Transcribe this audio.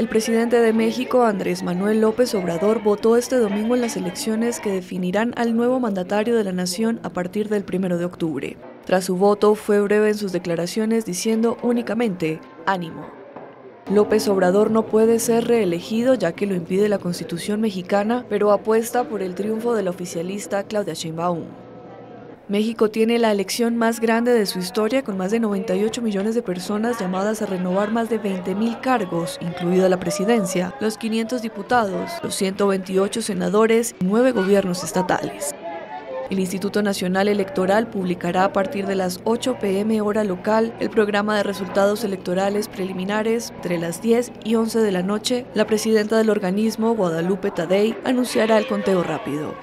El presidente de México, Andrés Manuel López Obrador, votó este domingo en las elecciones que definirán al nuevo mandatario de la nación a partir del 1 de octubre. Tras su voto, fue breve en sus declaraciones diciendo únicamente, ánimo. López Obrador no puede ser reelegido ya que lo impide la Constitución mexicana, pero apuesta por el triunfo de la oficialista Claudia Sheinbaum. México tiene la elección más grande de su historia con más de 98 millones de personas llamadas a renovar más de 20 mil cargos, incluida la presidencia, los 500 diputados, los 128 senadores y nueve gobiernos estatales. El Instituto Nacional Electoral publicará a partir de las 8 pm hora local el programa de resultados electorales preliminares entre las 10 y 11 de la noche. La presidenta del organismo, Guadalupe Tadei, anunciará el conteo rápido.